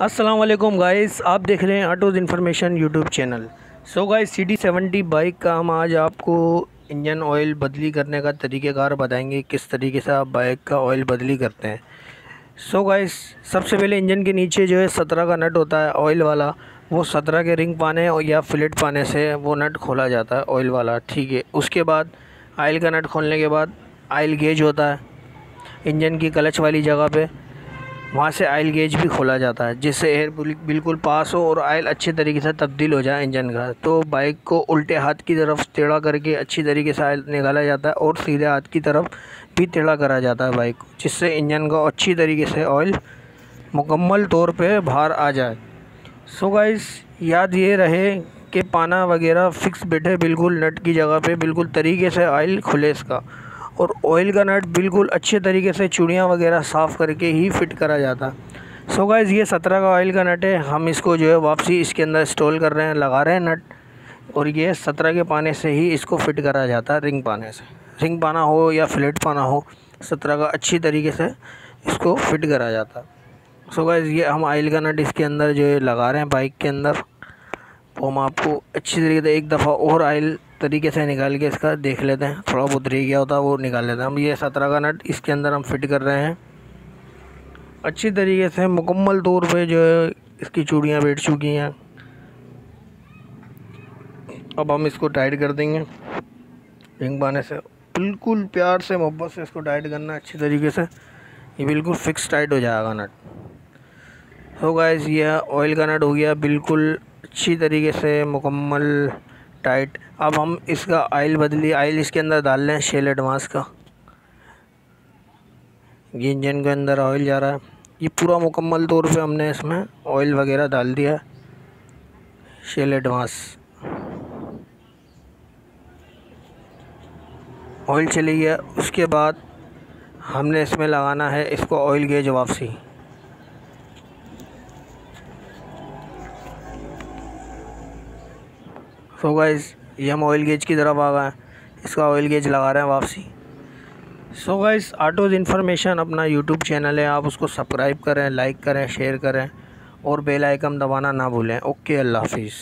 अस्सलाम वालेकुम गाइस आप देख रहे हैं autos information YouTube channel so guys C D seventy bike का हम आज आपको इंजन ऑयल बदली करने का तरीक़ेकार बताएँगे, किस तरीके से आप बाइक का ऑयल बदली करते हैं. सो गाइस सबसे पहले इंजन के नीचे जो है सत्रह का नट होता है ऑयल वाला. वो सत्रह के रिंग पाने या फ्लेट पाने से वो नट खोला जाता है ऑयल वाला. ठीक है. उसके बाद आयल का नट खोलने के बाद आयल गेज होता है इंजन की क्लच वाली जगह पे. वहाँ से आयल गेज भी खोला जाता है, जिससे एयर बिल्कुल पास हो और आयल अच्छे तरीके से तब्दील हो जाए इंजन का। तो बाइक को उल्टे हाथ की तरफ़ टेढ़ा करके अच्छी तरीके से आयल निकाला जाता है और सीधे हाथ की तरफ़ भी टेढ़ा करा जाता है बाइक को, जिससे इंजन का अच्छी तरीके से ऑयल मुकम्मल तौर पे बाहर आ जाए। सो गाइस याद ये रहे कि पाना वगैरह फ़िक्स बैठे बिल्कुल नट की जगह पे बिल्कुल तरीके से ऑयल खुले इसका। और ऑयल का नट बिल्कुल अच्छे तरीके से चूड़ियाँ वगैरह साफ़ करके ही फ़िट करा जाता। सो so गाइज़ ये सत्रह का ऑयल का नट है। हम इसको जो है वापसी इसके अंदर इंस्टॉल कर रहे हैं, लगा रहे हैं नट और ये सत्रह के पाने से ही इसको फ़िट करा जाता है रिंग पाने से। रिंग पाना हो या फ्लेट पाना हो, सत्रह का अच्छी तरीके से इसको फ़िट करा जाता। सो गाइज़ ये हम ऑयल का नट इसके अंदर जो है लगा रहे हैं बाइक के अंदर। तो हम आपको अच्छी तरीके से एक दफ़ा और ऑयल तरीके से निकाल के इसका देख लेते हैं। थोड़ा बहुत रह गया होता है, वो निकाल लेते हैं। हम ये सत्रह का नट इसके अंदर हम फिट कर रहे हैं। अच्छी तरीके से मुकम्मल तौर पे जो है इसकी चूड़ियाँ बैठ चुकी हैं। अब हम इसको टाइट कर देंगे। रिंग बाने से बिल्कुल प्यार से मोहब्बत से इसको टाइट करना अच्छी तरीके से। ये बिल्कुल फिक्स टाइट हो जाएगा नट। तो गाइस ये ऑयल का नट हो गया। बिल्कुल अच्छी तरीके से मुकम्मल टाइट। अब हम इसका आयल बदली आयल इसके अंदर डाल लें शेल एडवांस का। ये इंजन के अंदर ऑयल जा रहा है। ये पूरा मुकम्मल तौर पे हमने इसमें ऑयल वगैरह डाल दिया शेल एडवांस ऑयल चली गया। उसके बाद हमने इसमें लगाना है इसको ऑयल गेज वापसी। सो गाइस ये हम ऑयल गेज की तरफ़ आ गए हैं। इसका ऑयल गेज लगा रहे हैं वापसी। सो गाइस आटोज़ इन्फॉर्मेशन अपना यूट्यूब चैनल है। आप उसको सब्सक्राइब करें लाइक करें शेयर करें और बेल आइकन दबाना ना भूलें। ओके अल्लाह हाफिज़।